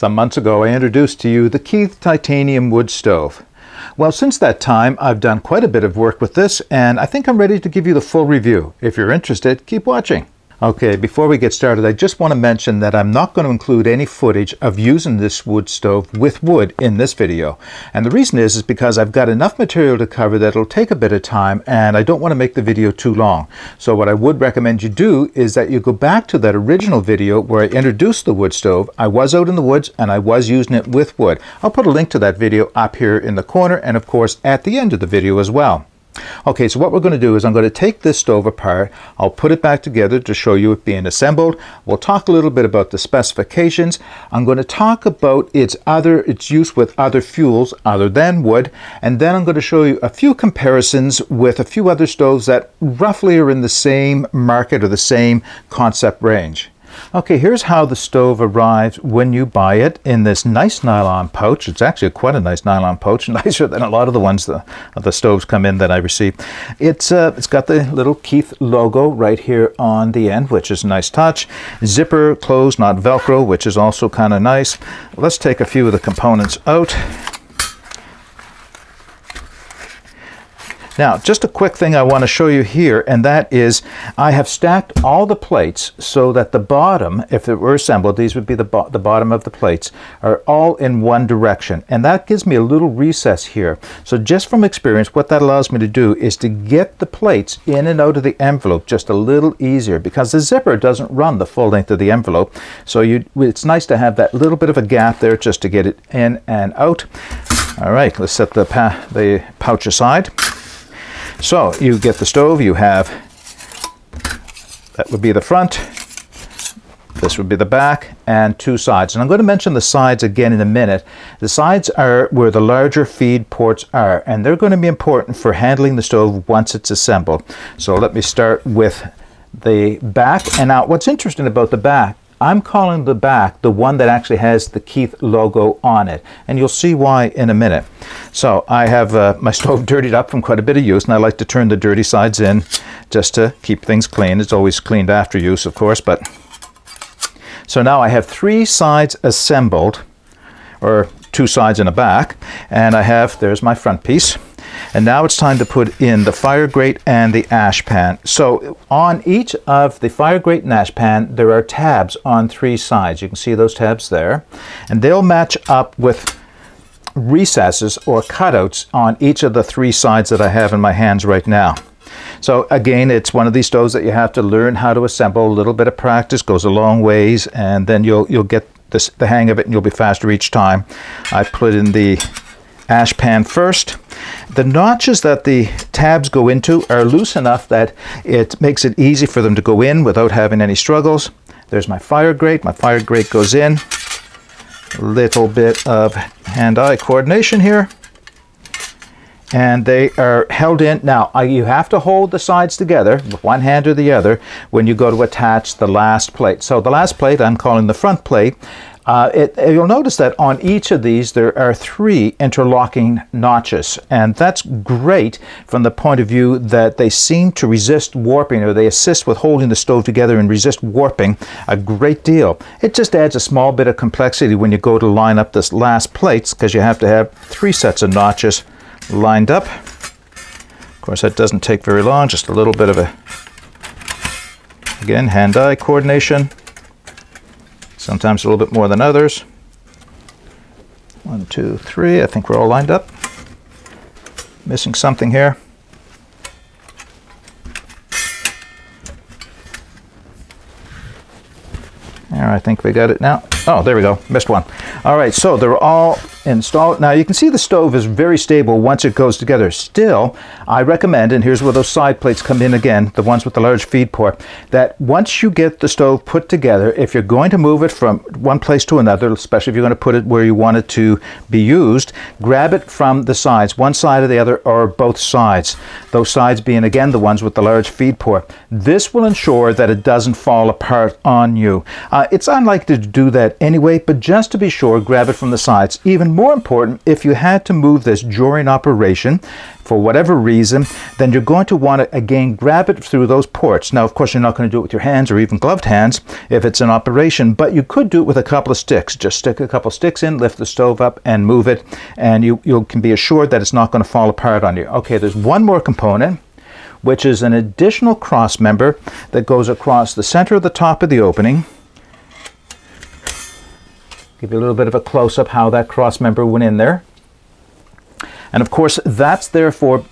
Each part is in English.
Some months ago, I introduced to you the Keith Titanium Wood Stove. Well, since that time, I've done quite a bit of work with this, and I think I'm ready to give you the full review. If you're interested, keep watching. Okay, before we get started, I just want to mention that I'm not going to include any footage of using this wood stove with wood in this video. And the reason is, is because I've got enough material to cover that it'll take a bit of time and I don't want to make the video too long. So what I would recommend you do is that you go back to that original video where I introduced the wood stove. I was out in the woods and I was using it with wood. I'll put a link to that video up here in the corner and of course at the end of the video as well. Okay, so what we're going to do is I'm going to take this stove apart. I'll put it back together to show you it being assembled. We'll talk a little bit about the specifications. I'm going to talk about its other its use with other fuels other than wood, and then I'm going to show you a few comparisons with a few other stoves that roughly are in the same market or the same concept range. Okay, here's how the stove arrives when you buy it in this nice nylon pouch. It's actually quite a nice nylon pouch, nicer than a lot of the ones the, the stoves come in that I receive. It's, uh, it's got the little Keith logo right here on the end, which is a nice touch. Zipper closed, not Velcro, which is also kind of nice. Let's take a few of the components out. Now, just a quick thing I want to show you here, and that is I have stacked all the plates so that the bottom, if it were assembled, these would be the, bo the bottom of the plates, are all in one direction. And that gives me a little recess here. So just from experience, what that allows me to do is to get the plates in and out of the envelope just a little easier because the zipper doesn't run the full length of the envelope. So you, it's nice to have that little bit of a gap there just to get it in and out. All right, let's set the, the pouch aside. So you get the stove, you have, that would be the front, this would be the back, and two sides. And I'm going to mention the sides again in a minute. The sides are where the larger feed ports are, and they're going to be important for handling the stove once it's assembled. So let me start with the back. And now what's interesting about the back I'm calling the back the one that actually has the Keith logo on it. And you'll see why in a minute. So I have uh, my stove dirtied up from quite a bit of use, and I like to turn the dirty sides in just to keep things clean. It's always cleaned after use, of course, but so now I have three sides assembled, or two sides and a back, and I have, there's my front piece. And now it's time to put in the fire grate and the ash pan. So on each of the fire grate and ash pan, there are tabs on three sides. You can see those tabs there. And they'll match up with recesses or cutouts on each of the three sides that I have in my hands right now. So again, it's one of these stoves that you have to learn how to assemble. A little bit of practice goes a long ways, and then you'll you'll get this, the hang of it, and you'll be faster each time. I put in the ash pan first. The notches that the tabs go into are loose enough that it makes it easy for them to go in without having any struggles. There's my fire grate. My fire grate goes in. Little bit of hand-eye coordination here. And they are held in. Now, you have to hold the sides together with one hand or the other when you go to attach the last plate. So the last plate, I'm calling the front plate, uh, it, you'll notice that on each of these there are three interlocking notches and that's great from the point of view that they seem to resist warping or they assist with holding the stove together and resist warping a great deal. It just adds a small bit of complexity when you go to line up this last plates because you have to have three sets of notches lined up. Of course that doesn't take very long, just a little bit of a, again, hand-eye coordination sometimes a little bit more than others. One, two, three. I think we're all lined up. Missing something here. There, I think we got it now. Oh, there we go. Missed one. All right, so they're all installed. Now you can see the stove is very stable once it goes together. Still, I recommend, and here's where those side plates come in again, the ones with the large feed port, that once you get the stove put together, if you're going to move it from one place to another, especially if you're going to put it where you want it to be used, grab it from the sides, one side or the other, or both sides. Those sides being again the ones with the large feed port. This will ensure that it doesn't fall apart on you. Uh, it's unlikely to do that anyway, but just to be sure, grab it from the sides, even and more important, if you had to move this during operation for whatever reason, then you're going to want to again grab it through those ports. Now, of course, you're not going to do it with your hands or even gloved hands if it's an operation, but you could do it with a couple of sticks. Just stick a couple of sticks in, lift the stove up, and move it, and you, you can be assured that it's not going to fall apart on you. Okay, there's one more component which is an additional cross member that goes across the center of the top of the opening Give you a little bit of a close-up how that cross member went in there. And of course, that's there for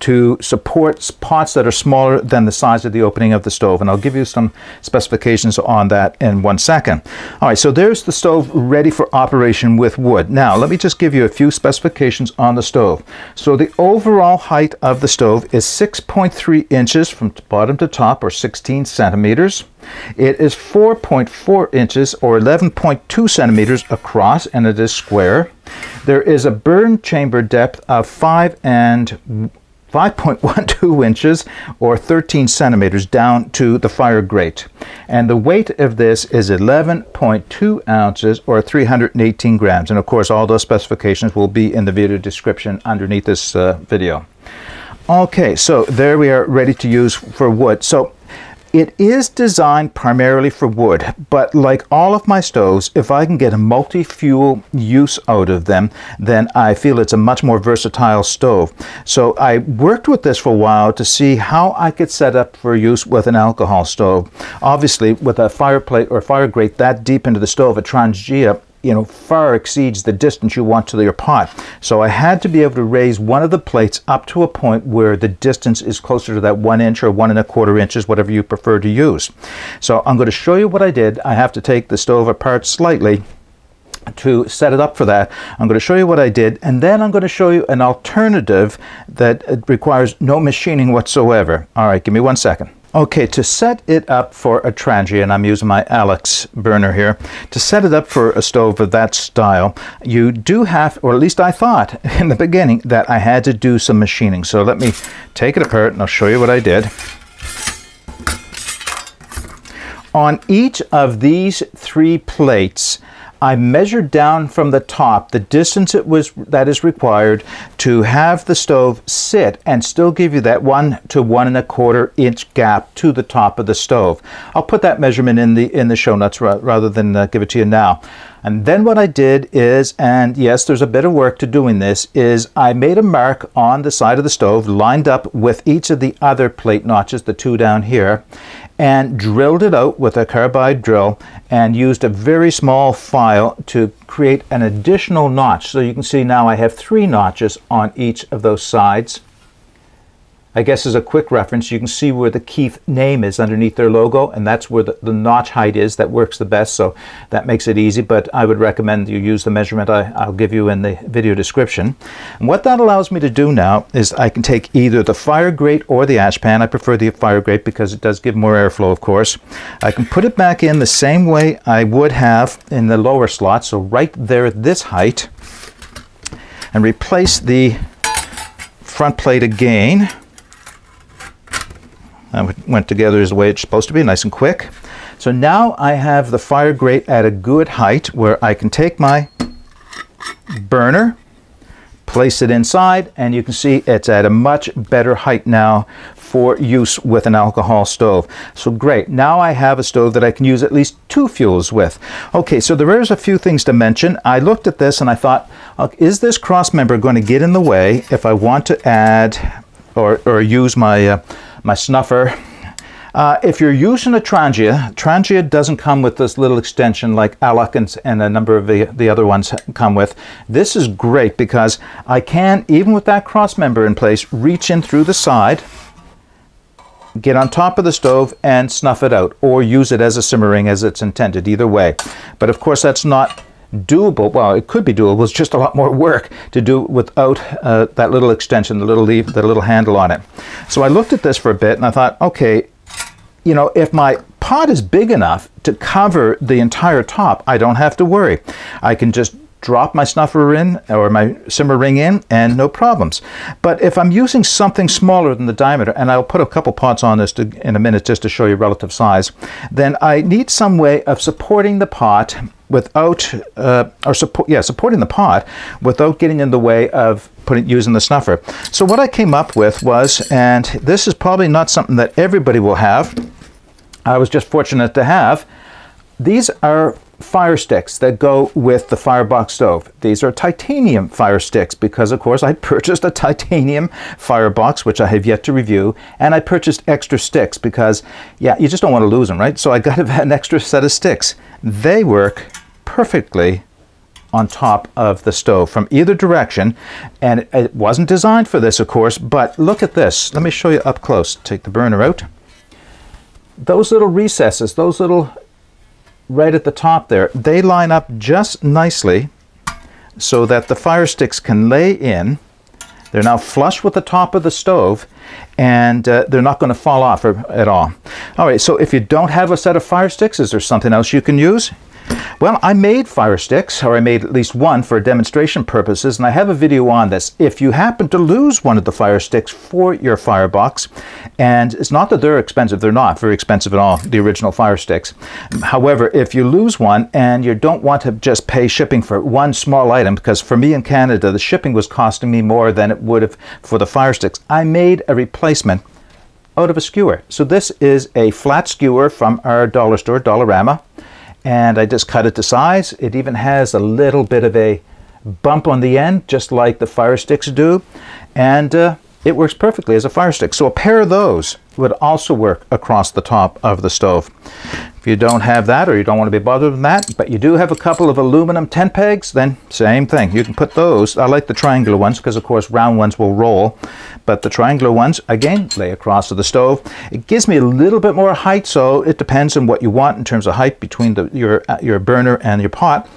to support pots that are smaller than the size of the opening of the stove. And I'll give you some specifications on that in one second. All right, so there's the stove ready for operation with wood. Now, let me just give you a few specifications on the stove. So the overall height of the stove is 6.3 inches from bottom to top, or 16 centimeters. It is 4.4 inches, or 11.2 centimeters across, and it is square. There is a burn chamber depth of 5 and 5.12 inches or 13 centimeters down to the fire grate. And the weight of this is 11.2 ounces or 318 grams. And of course, all those specifications will be in the video description underneath this uh, video. Okay, so there we are ready to use for wood. So it is designed primarily for wood, but like all of my stoves, if I can get a multi-fuel use out of them, then I feel it's a much more versatile stove. So I worked with this for a while to see how I could set up for use with an alcohol stove. Obviously, with a fireplace or fire grate that deep into the stove, a Trangia, you know, far exceeds the distance you want to your pot. So I had to be able to raise one of the plates up to a point where the distance is closer to that one inch or one and a quarter inches, whatever you prefer to use. So I'm going to show you what I did. I have to take the stove apart slightly to set it up for that. I'm going to show you what I did, and then I'm going to show you an alternative that uh, requires no machining whatsoever. All right, give me one second. Okay, to set it up for a Trangia, and I'm using my Alocs burner here, to set it up for a stove of that style, you do have, or at least I thought in the beginning, that I had to do some machining. So let me take it apart and I'll show you what I did. On each of these three plates, I measured down from the top the distance it was that is required to have the stove sit and still give you that one to one and a quarter inch gap to the top of the stove. I'll put that measurement in the in the show notes ra rather than uh, give it to you now. And then what I did is, and yes, there's a bit of work to doing this, is I made a mark on the side of the stove lined up with each of the other plate notches, the two down here, and drilled it out with a carbide drill and used a very small file to create an additional notch. So you can see now I have three notches on each of those sides. I guess as a quick reference, you can see where the Keith name is underneath their logo, and that's where the, the, notch height is that works the best, so that makes it easy, but I would recommend you use the measurement I, will give you in the video description. And what that allows me to do now is I can take either the fire grate or the ash pan. I prefer the fire grate because it does give more airflow, of course. I can put it back in the same way I would have in the lower slot, so right there at this height, and replace the front plate again that went together as the way it's supposed to be, nice and quick. So now I have the fire grate at a good height where I can take my burner, place it inside, and you can see it's at a much better height now for use with an alcohol stove. So great, now I have a stove that I can use at least two fuels with. Okay, so there is a few things to mention. I looked at this and I thought, is this cross member going to get in the way if I want to add or, or use my uh, my snuffer. Uh, if you're using a Trangia, Trangia doesn't come with this little extension like Alec and, and, a number of the, the other ones come with. This is great because I can, even with that cross member in place, reach in through the side, get on top of the stove and snuff it out or use it as a simmering as it's intended, either way. But of course that's not doable. Well, it could be doable. It's just a lot more work to do without uh, that little extension, the little leaf, the little handle on it. So I looked at this for a bit and I thought, okay, you know, if my pot is big enough to cover the entire top, I don't have to worry. I can just drop my snuffer in or my simmer ring in and no problems. But if I'm using something smaller than the diameter, and I'll put a couple pots on this to, in a minute just to show you relative size, then I need some way of supporting the pot without, uh, or support, yeah, supporting the pot without getting in the way of putting using the snuffer. So what I came up with was, and this is probably not something that everybody will have, I was just fortunate to have, these are fire sticks that go with the firebox stove. These are titanium fire sticks because of course I purchased a titanium firebox which I have yet to review and I purchased extra sticks because yeah you just don't want to lose them right so I got an extra set of sticks. They work perfectly on top of the stove from either direction and it wasn't designed for this of course but look at this let me show you up close take the burner out those little recesses those little right at the top there, they line up just nicely so that the fire sticks can lay in. They're now flush with the top of the stove and uh, they're not going to fall off at all. All right, so if you don't have a set of fire sticks, is there something else you can use? Well, I made fire sticks, or I made at least one for demonstration purposes, and I have a video on this. If you happen to lose one of the fire sticks for your firebox, and it's not that they're expensive, they're not very expensive at all, the original fire sticks. However, if you lose one and you don't want to just pay shipping for one small item, because for me in Canada, the shipping was costing me more than it would have for the fire sticks, I made a replacement out of a skewer. So this is a flat skewer from our dollar store, Dollarama and I just cut it to size. It even has a little bit of a bump on the end, just like the fire sticks do, and uh, it works perfectly as a fire stick. So a pair of those would also work across the top of the stove. If you don't have that or you don't want to be bothered with that, but you do have a couple of aluminum tent pegs, then same thing. You can put those. I like the triangular ones because of course round ones will roll, but the triangular ones, again, lay across the stove. It gives me a little bit more height, so it depends on what you want in terms of height between the, your, uh, your burner and your pot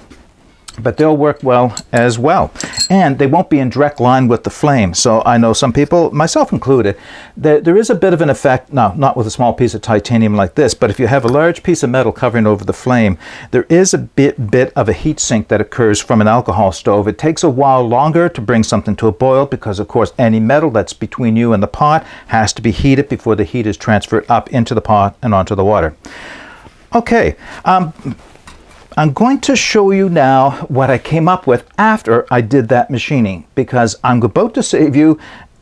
but they'll work well as well. And they won't be in direct line with the flame. So I know some people, myself included, there, there is a bit of an effect, now not with a small piece of titanium like this, but if you have a large piece of metal covering over the flame, there is a bit, bit of a heat sink that occurs from an alcohol stove. It takes a while longer to bring something to a boil because of course any metal that's between you and the pot has to be heated before the heat is transferred up into the pot and onto the water. Okay, um, I'm going to show you now what I came up with after I did that machining because I'm about to save you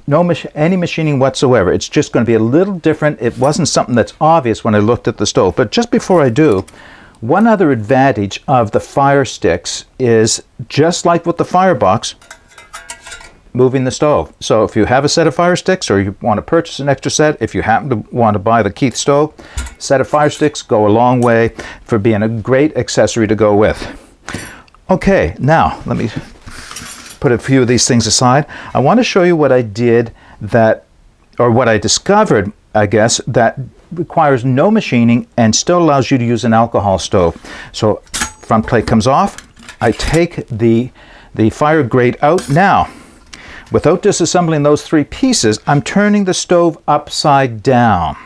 no mach any machining whatsoever. It's just going to be a little different. It wasn't something that's obvious when I looked at the stove. But just before I do, one other advantage of the fire sticks is just like with the firebox, moving the stove. So if you have a set of fire sticks or you want to purchase an extra set, if you happen to want to buy the Keith stove, set of fire sticks go a long way for being a great accessory to go with. Okay, now let me put a few of these things aside. I want to show you what I did that, or what I discovered, I guess, that requires no machining and still allows you to use an alcohol stove. So front plate comes off. I take the, the fire grate out. Now, Without disassembling those three pieces, I'm turning the stove upside down.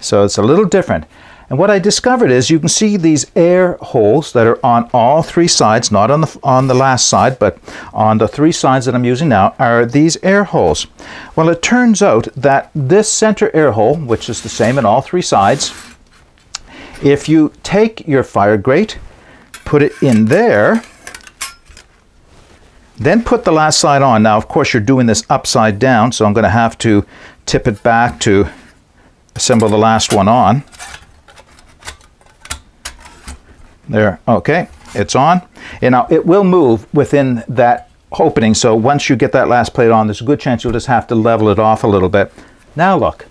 So it's a little different. And what I discovered is you can see these air holes that are on all three sides, not on the, on the last side, but on the three sides that I'm using now, are these air holes. Well, it turns out that this center air hole, which is the same in all three sides, if you take your fire grate, put it in there, then put the last side on. Now, of course, you're doing this upside down, so I'm going to have to tip it back to assemble the last one on. There, okay, it's on. And now it will move within that opening, so once you get that last plate on, there's a good chance you'll just have to level it off a little bit. Now look,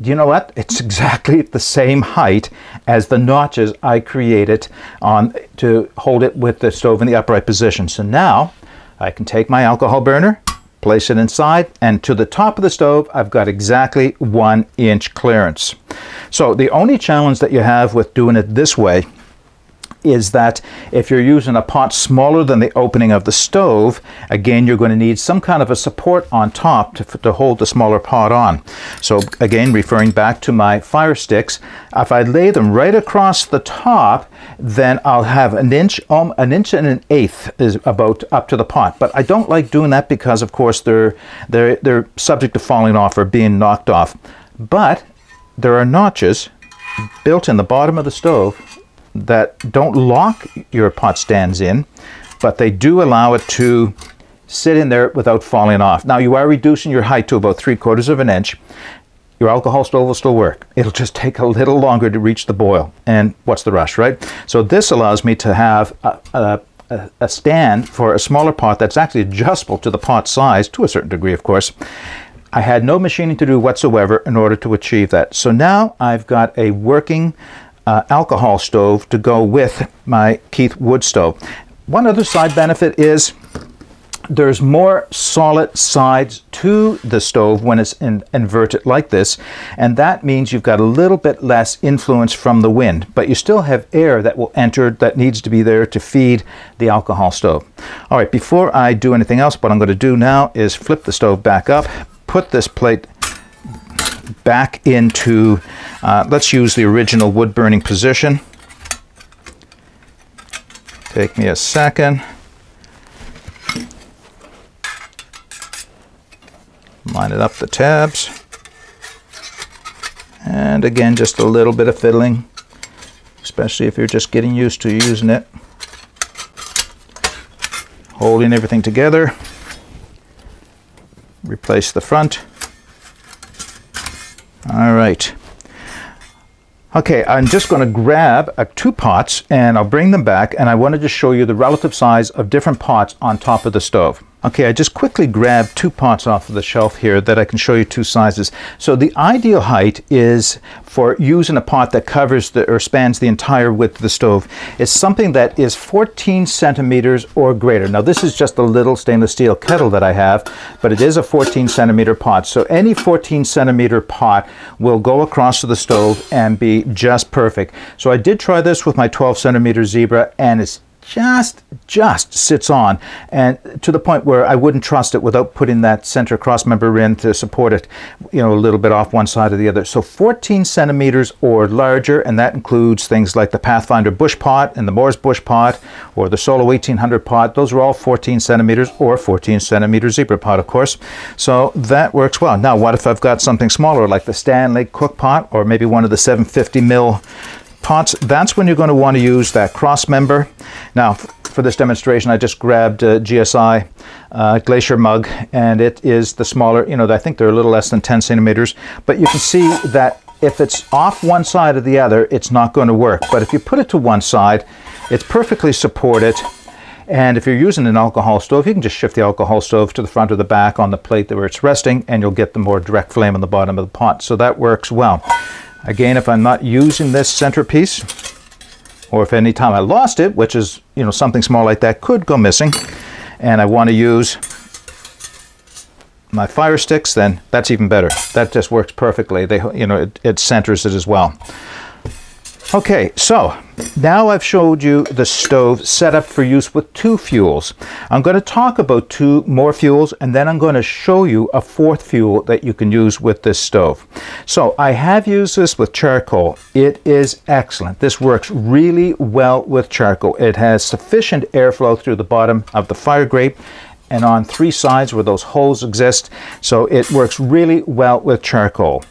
do you know what? It's exactly the same height as the notches I created on to hold it with the stove in the upright position. So now I can take my alcohol burner, place it inside, and to the top of the stove, I've got exactly one inch clearance. So the only challenge that you have with doing it this way is that if you're using a pot smaller than the opening of the stove, again, you're going to need some kind of a support on top to, to hold the smaller pot on. So again, referring back to my fire sticks, if I lay them right across the top, then I'll have an inch, um, an inch and an eighth is about up to the pot. But I don't like doing that because, of course, they're they're they're subject to falling off or being knocked off. But there are notches built in the bottom of the stove that don't lock your pot stands in, but they do allow it to sit in there without falling off. Now you are reducing your height to about three quarters of an inch. Your alcohol stove will still work. It'll just take a little longer to reach the boil. And what's the rush, right? So this allows me to have a, a, a stand for a smaller pot that's actually adjustable to the pot size, to a certain degree, of course. I had no machining to do whatsoever in order to achieve that. So now I've got a working uh, alcohol stove to go with my Keith wood stove. One other side benefit is there's more solid sides to the stove when it's in, inverted like this and that means you've got a little bit less influence from the wind but you still have air that will enter that needs to be there to feed the alcohol stove all right before I do anything else what I'm going to do now is flip the stove back up put this plate back into, uh, let's use the original wood burning position. Take me a second. Line it up the tabs. And again, just a little bit of fiddling, especially if you're just getting used to using it. Holding everything together replace the front. All right. Okay, I'm just going to grab uh, two pots and I'll bring them back and I wanted to show you the relative size of different pots on top of the stove. Okay, I just quickly grabbed two pots off of the shelf here that I can show you two sizes. So the ideal height is for using a pot that covers the, or spans the entire width of the stove. It's something that is 14 centimeters or greater. Now this is just a little stainless steel kettle that I have, but it is a 14 centimeter pot. So any 14 centimeter pot will go across to the stove and be just perfect. So I did try this with my 12 centimeter Zebra and it's just just sits on. And to the point where I wouldn't trust it without putting that center cross member in to support it you know a little bit off one side or the other. So 14 centimeters or larger and that includes things like the Pathfinder bush pot and the Mors bush pot or the Solo 1800 pot. Those are all 14 centimeters or 14 centimeter zebra pot of course. So that works well. Now what if I've got something smaller like the Stanley cook pot or maybe one of the 750 mil that's when you're going to want to use that cross member. Now, for this demonstration, I just grabbed a GSI uh, Glacier mug, and it is the smaller, you know, I think they're a little less than 10 centimeters, but you can see that if it's off one side or the other, it's not going to work. But if you put it to one side, it's perfectly supported. And if you're using an alcohol stove, you can just shift the alcohol stove to the front or the back on the plate where it's resting, and you'll get the more direct flame on the bottom of the pot. So that works well. Again, if I'm not using this centerpiece, or if any time I lost it, which is, you know, something small like that could go missing, and I want to use my fire sticks, then that's even better. That just works perfectly. They, you know, it, it centers it as well. Okay, so now I've showed you the stove set up for use with two fuels. I'm going to talk about two more fuels and then I'm going to show you a fourth fuel that you can use with this stove. So I have used this with charcoal. It is excellent. This works really well with charcoal. It has sufficient airflow through the bottom of the fire grate and on three sides where those holes exist. So it works really well with charcoal.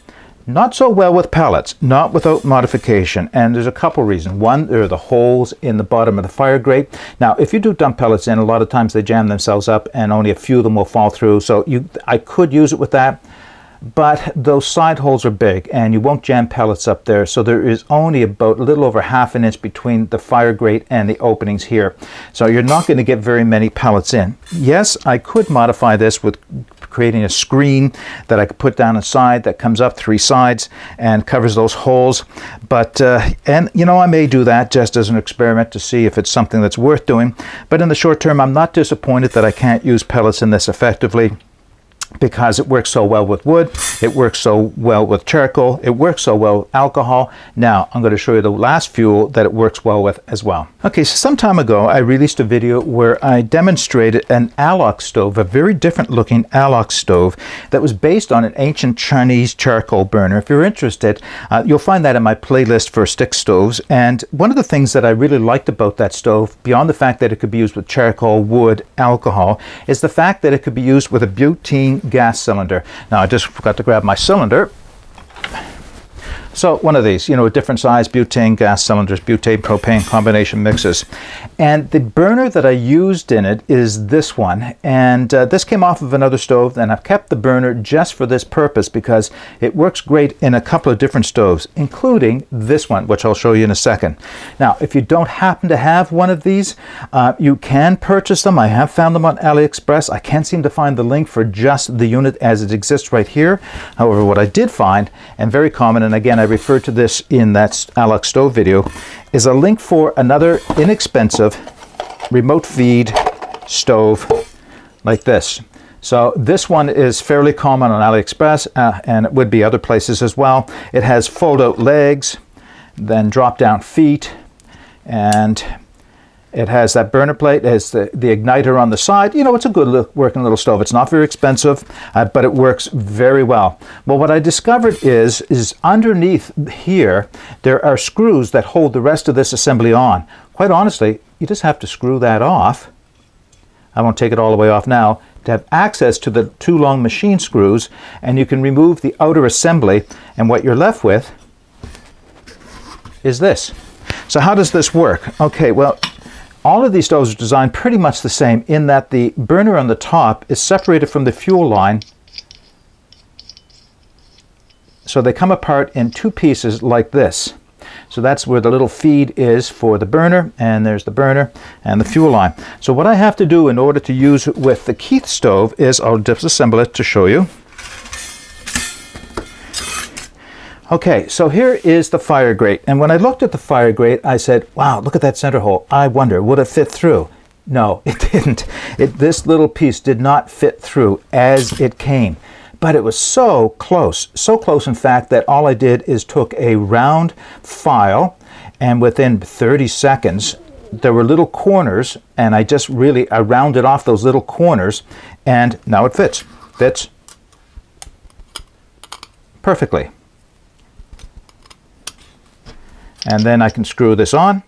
Not so well with pellets, not without modification, and there's a couple reasons. One, there are the holes in the bottom of the fire grate. Now, if you do dump pellets in, a lot of times they jam themselves up and only a few of them will fall through, so you, I could use it with that. But those side holes are big and you won't jam pellets up there. So there is only about a little over half an inch between the fire grate and the openings here. So you're not going to get very many pellets in. Yes I could modify this with creating a screen that I could put down inside that comes up three sides and covers those holes. But, uh, and you know, I may do that just as an experiment to see if it's something that's worth doing. But in the short term, I'm not disappointed that I can't use pellets in this effectively. Because it works so well with wood, it works so well with charcoal, it works so well with alcohol. Now, I'm going to show you the last fuel that it works well with as well. Okay, so some time ago, I released a video where I demonstrated an Alocs stove, a very different looking Alocs stove that was based on an ancient Chinese charcoal burner. If you're interested, uh, you'll find that in my playlist for stick stoves. And one of the things that I really liked about that stove, beyond the fact that it could be used with charcoal, wood, alcohol, is the fact that it could be used with a butane gas cylinder. Now I just forgot to grab my cylinder. So one of these, you know, a different size butane gas cylinders, butane propane combination mixes. And the burner that I used in it is this one. And uh, this came off of another stove and I've kept the burner just for this purpose because it works great in a couple of different stoves, including this one, which I'll show you in a second. Now, if you don't happen to have one of these, uh, you can purchase them. I have found them on AliExpress. I can't seem to find the link for just the unit as it exists right here. However, what I did find, and very common, and again, I referred to this in that Alocs stove video, is a link for another inexpensive remote feed stove like this. So this one is fairly common on AliExpress uh, and it would be other places as well. It has fold out legs, then drop down feet, and it has that burner plate, it has the, the igniter on the side. You know, it's a good working little stove. It's not very expensive, uh, but it works very well. Well, what I discovered is, is underneath here, there are screws that hold the rest of this assembly on. Quite honestly, you just have to screw that off. I won't take it all the way off now to have access to the two long machine screws and you can remove the outer assembly and what you're left with is this. So how does this work? Okay, well, all of these stoves are designed pretty much the same in that the burner on the top is separated from the fuel line so they come apart in two pieces like this. So that's where the little feed is for the burner, and there's the burner and the fuel line. So what I have to do in order to use it with the Keith stove is I'll disassemble it to show you. Okay, so here is the fire grate. And when I looked at the fire grate, I said, wow, look at that center hole. I wonder, would it fit through? No, it didn't. It, this little piece did not fit through as it came. But it was so close, so close in fact that all I did is took a round file and within 30 seconds there were little corners and I just really I rounded off those little corners and now it fits. Fits perfectly. And then I can screw this on.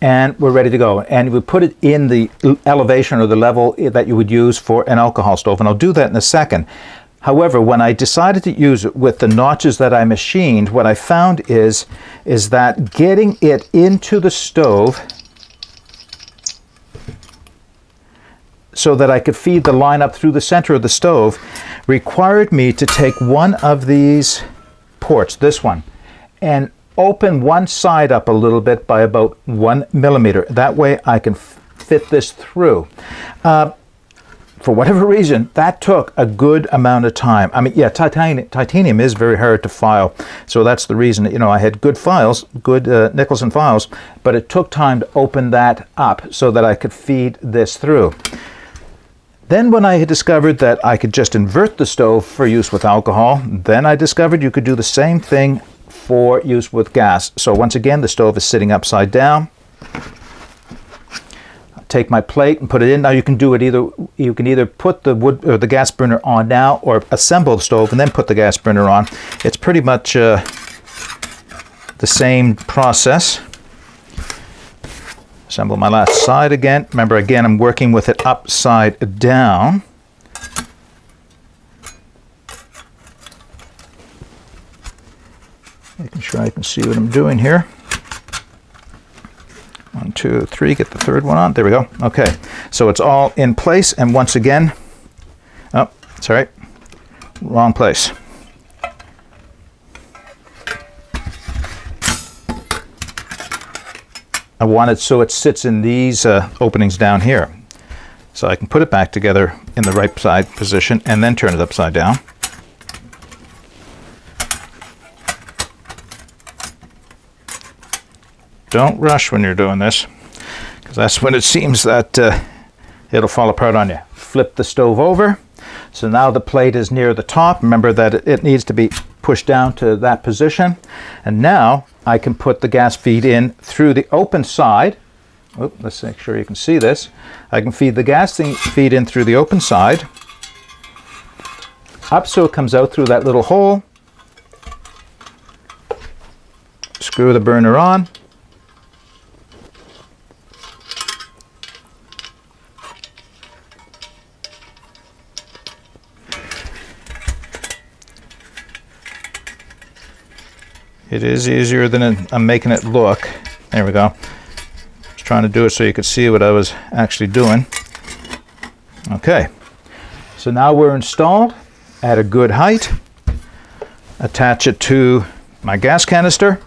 And we're ready to go. And we put it in the elevation or the level that you would use for an alcohol stove. And I'll do that in a second. However, when I decided to use it with the notches that I machined, what I found is, is that getting it into the stove so that I could feed the line up through the center of the stove required me to take one of these ports, this one, and open one side up a little bit by about one millimeter. That way I can fit this through. Uh, for whatever reason, that took a good amount of time. I mean, yeah, titanium, titanium is very hard to file, so that's the reason. You know, I had good files, good uh, Nicholson files, but it took time to open that up so that I could feed this through. Then when I had discovered that I could just invert the stove for use with alcohol, then I discovered you could do the same thing for use with gas. So once again, the stove is sitting upside down. take my plate and put it in. Now you can do it either, you can either put the wood or the gas burner on now or assemble the stove and then put the gas burner on. It's pretty much uh, the same process assemble my last side again. Remember, again, I'm working with it upside down. Making sure I can see what I'm doing here. One, two, three, get the third one on. There we go. Okay, so it's all in place, and once again, oh, sorry, wrong place. I want it so it sits in these uh, openings down here. So I can put it back together in the right side position and then turn it upside down. Don't rush when you're doing this, because that's when it seems that uh, it'll fall apart on you. Flip the stove over. So now the plate is near the top. Remember that it needs to be pushed down to that position. And now I can put the gas feed in through the open side. Let's make sure you can see this. I can feed the gas feed in through the open side. Up so it comes out through that little hole. Screw the burner on. It is easier than I'm making it look. There we go. Just trying to do it so you could see what I was actually doing. Okay, so now we're installed at a good height. Attach it to my gas canister.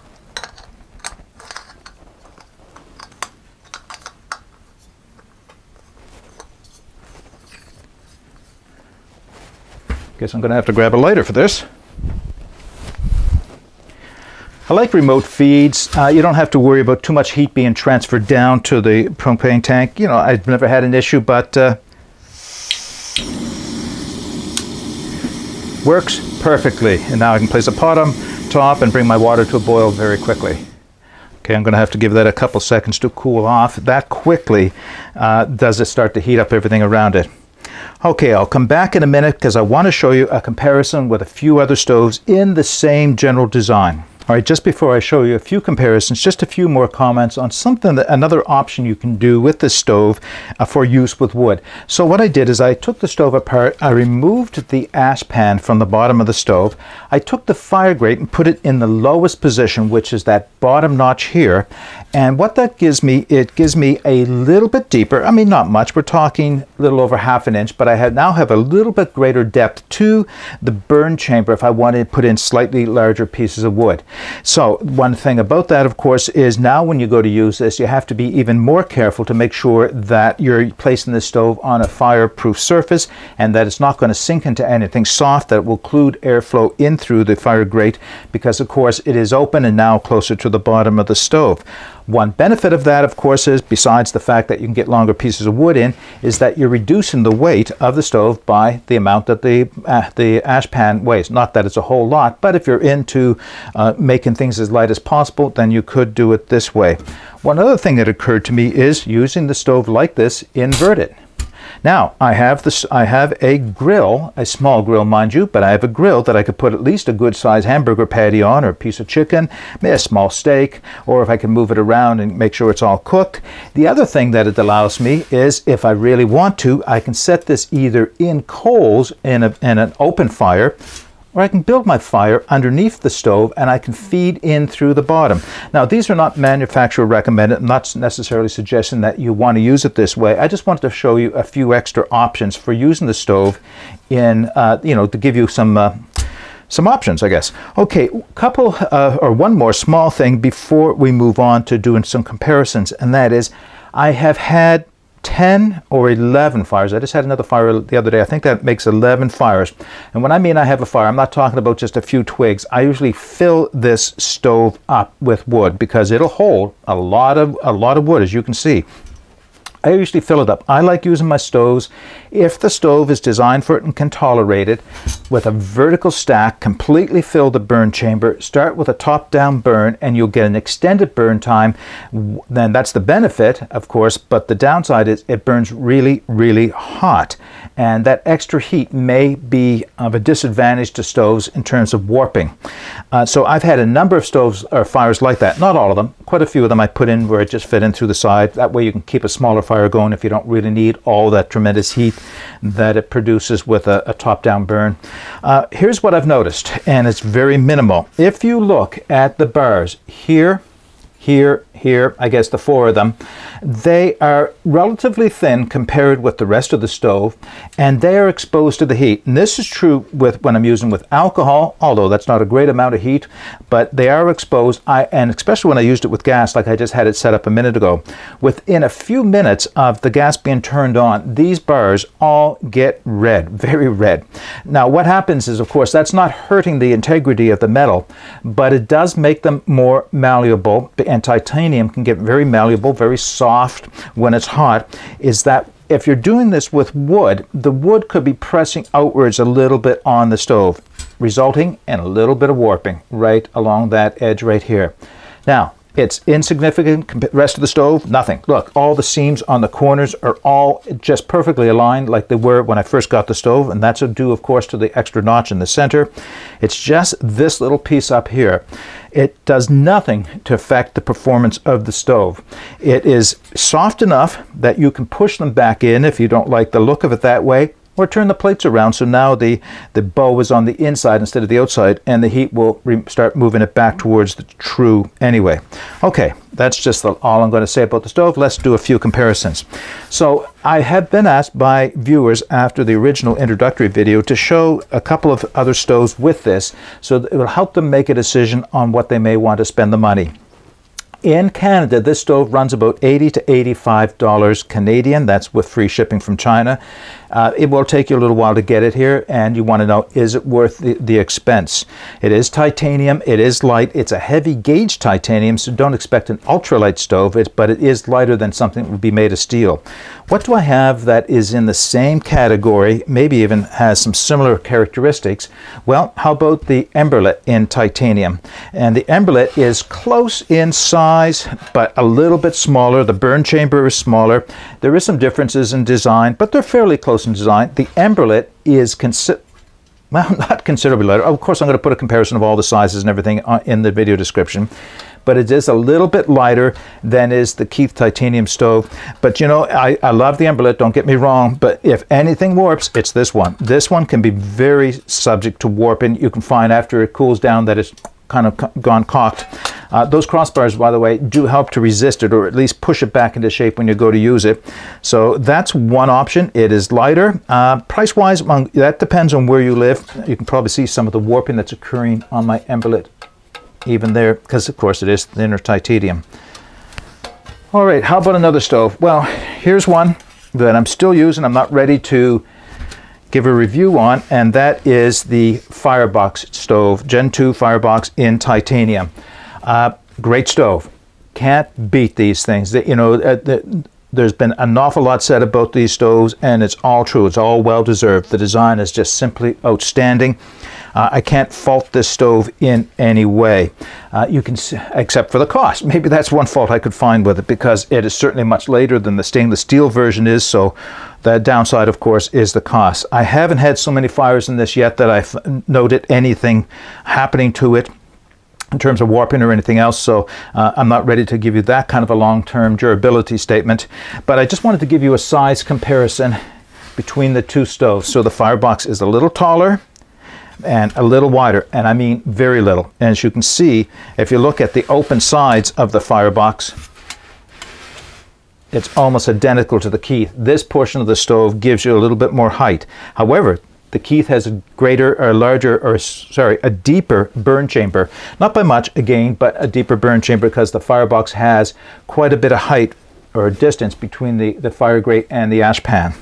Guess I'm going to have to grab a lighter for this. I like remote feeds. Uh, you don't have to worry about too much heat being transferred down to the propane tank. You know, I've never had an issue, but uh, works perfectly. And now I can place a pot on top and bring my water to a boil very quickly. Okay, I'm going to have to give that a couple seconds to cool off. That quickly uh, does it start to heat up everything around it. Okay, I'll come back in a minute because I want to show you a comparison with a few other stoves in the same general design. All right, just before I show you a few comparisons, just a few more comments on something that another option you can do with the stove uh, for use with wood. So what I did is I took the stove apart, I removed the ash pan from the bottom of the stove, I took the fire grate and put it in the lowest position, which is that bottom notch here, and what that gives me, it gives me a little bit deeper, I mean not much, we're talking a little over half an inch, but I have now have a little bit greater depth to the burn chamber if I wanted to put in slightly larger pieces of wood. So one thing about that, of course, is now when you go to use this, you have to be even more careful to make sure that you're placing the stove on a fireproof surface and that it's not going to sink into anything soft, that will include airflow in through the fire grate because, of course, it is open and now closer to the bottom of the stove. One benefit of that, of course, is besides the fact that you can get longer pieces of wood in, is that you're reducing the weight of the stove by the amount that the uh, the ash pan weighs. Not that it's a whole lot, but if you're into uh, making things as light as possible, then you could do it this way. One other thing that occurred to me is using the stove like this inverted. Now, I have this I have a grill, a small grill mind you, but I have a grill that I could put at least a good size hamburger patty on or a piece of chicken, maybe a small steak, or if I can move it around and make sure it's all cooked. The other thing that it allows me is if I really want to, I can set this either in coals in, a, in an open fire or I can build my fire underneath the stove and I can feed in through the bottom. Now these are not manufacturer recommended, I'm not necessarily suggesting that you want to use it this way. I just wanted to show you a few extra options for using the stove in, uh, you know, to give you some uh, some options, I guess. Okay, couple uh, or one more small thing before we move on to doing some comparisons, and that is I have had 10 or 11 fires. I just had another fire the other day. I think that makes 11 fires. And when I mean I have a fire, I'm not talking about just a few twigs. I usually fill this stove up with wood because it'll hold a lot of a lot of wood as you can see. I usually fill it up. I like using my stoves if the stove is designed for it and can tolerate it with a vertical stack, completely fill the burn chamber, start with a top-down burn and you'll get an extended burn time. Then that's the benefit, of course, but the downside is it burns really, really hot. And that extra heat may be of a disadvantage to stoves in terms of warping. Uh, so I've had a number of stoves or fires like that. Not all of them, quite a few of them I put in where it just fit in through the side. That way you can keep a smaller fire going if you don't really need all that tremendous heat that it produces with a, a top-down burn. Uh, here's what I've noticed, and it's very minimal. If you look at the bars here, here, here, I guess the four of them, they are relatively thin compared with the rest of the stove, and they are exposed to the heat. And this is true with when I'm using with alcohol, although that's not a great amount of heat, but they are exposed, I, and especially when I used it with gas, like I just had it set up a minute ago. Within a few minutes of the gas being turned on, these bars all get red, very red. Now, what happens is, of course, that's not hurting the integrity of the metal, but it does make them more malleable, and titanium can get very malleable, very soft when it's hot, is that if you're doing this with wood, the wood could be pressing outwards a little bit on the stove, resulting in a little bit of warping right along that edge right here. Now, it's insignificant. Rest of the stove, nothing. Look, all the seams on the corners are all just perfectly aligned like they were when I first got the stove, and that's due, of course, to the extra notch in the center. It's just this little piece up here. It does nothing to affect the performance of the stove. It is soft enough that you can push them back in if you don't like the look of it that way, or turn the plates around so now the, the bow is on the inside instead of the outside and the heat will start moving it back towards the true anyway. Okay, that's just the, all I'm going to say about the stove. Let's do a few comparisons. So I have been asked by viewers after the original introductory video to show a couple of other stoves with this so it will help them make a decision on what they may want to spend the money. In Canada, this stove runs about 80 to $85 Canadian. That's with free shipping from China. Uh, it will take you a little while to get it here, and you want to know is it worth the, the expense? It is titanium, it is light, it's a heavy gauge titanium, so don't expect an ultralight stove, but it is lighter than something that would be made of steel. What do I have that is in the same category, maybe even has some similar characteristics? Well, how about the Emberlit in titanium? And the Emberlit is close in size, but a little bit smaller. The burn chamber is smaller. There is some differences in design, but they're fairly close in design. The Emberlit is consider well, not considerably lighter. Of course, I'm going to put a comparison of all the sizes and everything uh, in the video description. But it is a little bit lighter than is the Keith titanium stove. But you know, I, I love the Emberlit, don't get me wrong. But if anything warps, it's this one. This one can be very subject to warping. You can find after it cools down that it's kind of gone cocked. Uh, those crossbars, by the way, do help to resist it or at least push it back into shape when you go to use it. So that's one option. It is lighter. Uh, Price-wise, that depends on where you live. You can probably see some of the warping that's occurring on my Emberlit even there because, of course, it is thinner titanium. All right, how about another stove? Well, here's one that I'm still using. I'm not ready to give a review on, and that is the Firebox stove, Gen 2 Firebox in titanium. Uh, great stove. Can't beat these things. You know, uh, the, there's been an awful lot said about these stoves, and it's all true. It's all well deserved. The design is just simply outstanding. Uh, I can't fault this stove in any way. Uh, you can, except for the cost. Maybe that's one fault I could find with it because it is certainly much later than the stainless steel version is. So the downside, of course, is the cost. I haven't had so many fires in this yet that I've noted anything happening to it in terms of warping or anything else. So uh, I'm not ready to give you that kind of a long-term durability statement. But I just wanted to give you a size comparison between the two stoves. So the firebox is a little taller and a little wider, and I mean very little. And as you can see, if you look at the open sides of the firebox, it's almost identical to the Keith. This portion of the stove gives you a little bit more height. However, the Keith has a greater or larger or sorry a deeper burn chamber not by much again but a deeper burn chamber because the firebox has quite a bit of height or distance between the the fire grate and the ash pan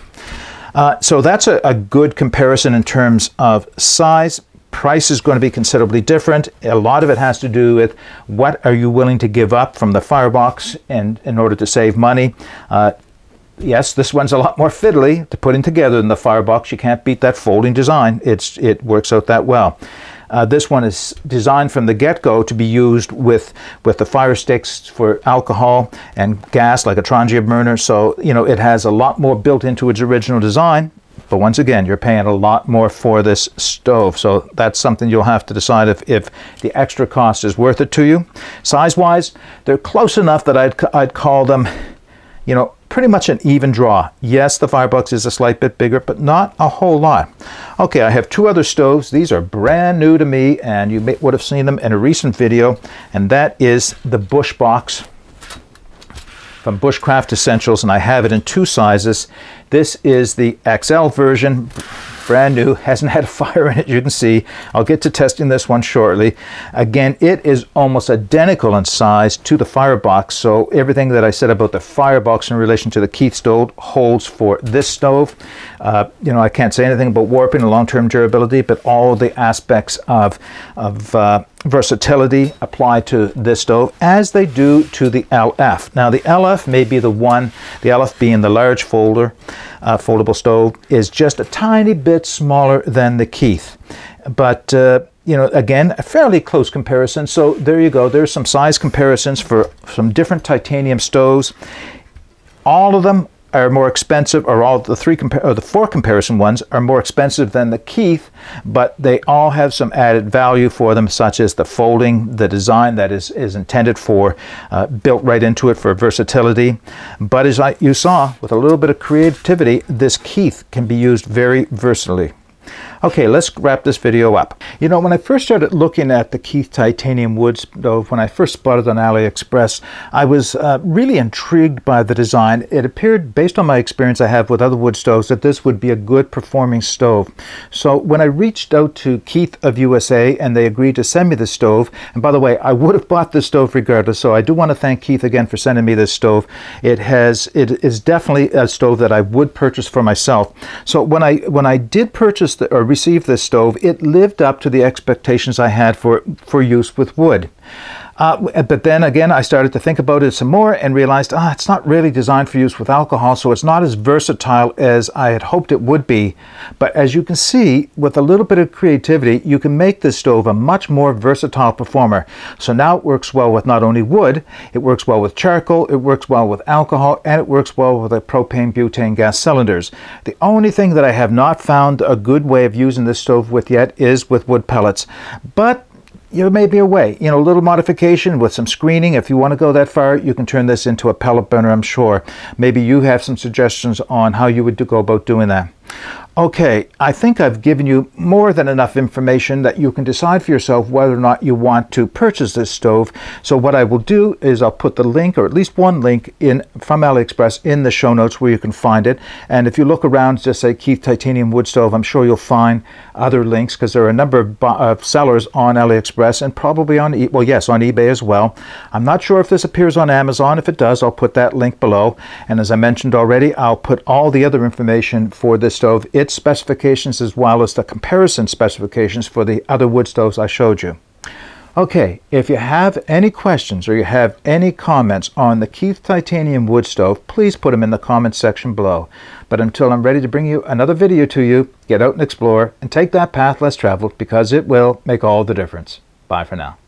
uh, so that's a, a good comparison in terms of size price is going to be considerably different. A lot of it has to do with what are you willing to give up from the firebox and in order to save money. Uh, yes, this one's a lot more fiddly to putting together than the firebox. You can't beat that folding design. It's it works out that well. Uh, this one is designed from the get-go to be used with with the fire sticks for alcohol and gas, like a Trangia burner. So you know it has a lot more built into its original design. But once again, you're paying a lot more for this stove. So that's something you'll have to decide if, if the extra cost is worth it to you. Size-wise, they're close enough that I'd, I'd call them, you know, pretty much an even draw. Yes, the Firebox is a slight bit bigger, but not a whole lot. Okay, I have two other stoves. These are brand new to me, and you may, would have seen them in a recent video, and that is the Bushbox from Bushcraft Essentials, and I have it in two sizes. This is the XL version brand new, hasn't had a fire in it, you can see. I'll get to testing this one shortly. Again, it is almost identical in size to the Firebox, so everything that I said about the Firebox in relation to the Keith stove holds for this stove. Uh, you know, I can't say anything about warping and long-term durability, but all the aspects of, of uh, versatility applied to this stove as they do to the LF. Now the LF may be the one, the LF being the large folder, uh, foldable stove, is just a tiny bit smaller than the Keith. But uh, you know, again, a fairly close comparison. So there you go. There's some size comparisons for some different titanium stoves. All of them are more expensive, or all the three or the four comparison ones are more expensive than the Keith, but they all have some added value for them, such as the folding, the design that is, is intended for, uh, built right into it for versatility. But as I, you saw, with a little bit of creativity, this Keith can be used very versatilely. Okay, let's wrap this video up. You know, when I first started looking at the Keith titanium wood stove, when I first bought it on AliExpress, I was uh, really intrigued by the design. It appeared, based on my experience I have with other wood stoves, that this would be a good performing stove. So when I reached out to Keith of USA and they agreed to send me the stove, and by the way, I would have bought this stove regardless, so I do want to thank Keith again for sending me this stove. It has, it is definitely a stove that I would purchase for myself. So when I, when I did purchase the, or received this stove, it lived up to the expectations I had for, for use with wood. Uh, but then again, I started to think about it some more and realized, ah, it's not really designed for use with alcohol, so it's not as versatile as I had hoped it would be. But as you can see, with a little bit of creativity, you can make this stove a much more versatile performer. So now it works well with not only wood, it works well with charcoal, it works well with alcohol, and it works well with the propane butane gas cylinders. The only thing that I have not found a good way of using this stove with yet is with wood pellets. But there may be a way, you know, a little modification with some screening. If you want to go that far, you can turn this into a pellet burner, I'm sure. Maybe you have some suggestions on how you would go about doing that. Okay, I think I've given you more than enough information that you can decide for yourself whether or not you want to purchase this stove. So what I will do is I'll put the link, or at least one link, in from AliExpress in the show notes where you can find it. And if you look around, just say Keith Titanium Wood Stove, I'm sure you'll find other links because there are a number of uh, sellers on AliExpress and probably on, e well, yes, on eBay as well. I'm not sure if this appears on Amazon. If it does, I'll put that link below. And as I mentioned already, I'll put all the other information for this stove, specifications as well as the comparison specifications for the other wood stoves I showed you. Okay, if you have any questions or you have any comments on the Keith Titanium wood stove, please put them in the comments section below. But until I'm ready to bring you another video to you, get out and explore and take that path less traveled because it will make all the difference. Bye for now.